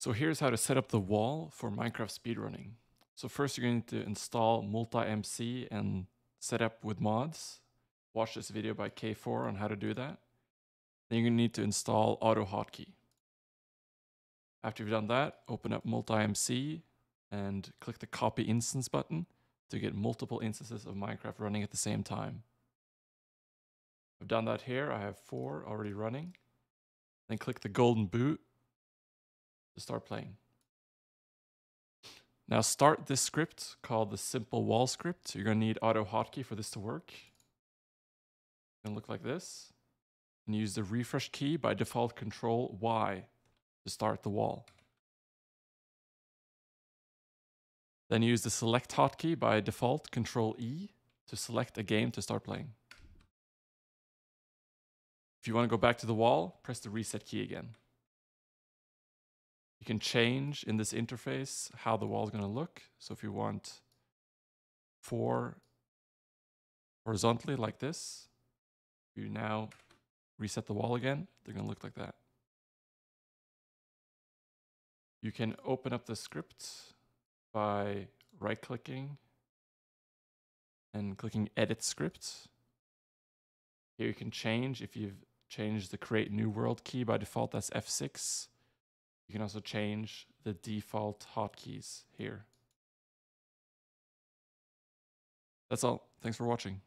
So here's how to set up the wall for Minecraft speedrunning. So first you're going to install MultiMC and set up with mods. Watch this video by K4 on how to do that. Then you're going to need to install AutoHotkey. After you've done that, open up MultiMC and click the copy instance button to get multiple instances of Minecraft running at the same time. I've done that here. I have four already running. Then click the golden boot start playing. Now start this script called the simple wall script. You're going to need auto hotkey for this to work. It's to look like this. And use the refresh key by default control Y to start the wall. Then use the select hotkey by default control E to select a game to start playing. If you want to go back to the wall, press the reset key again. You can change in this interface how the wall is going to look. So if you want four horizontally like this, you now reset the wall again, they're going to look like that. You can open up the script by right clicking and clicking edit script. Here you can change if you've changed the create new world key by default, that's F6. You can also change the default hotkeys here. That's all. Thanks for watching.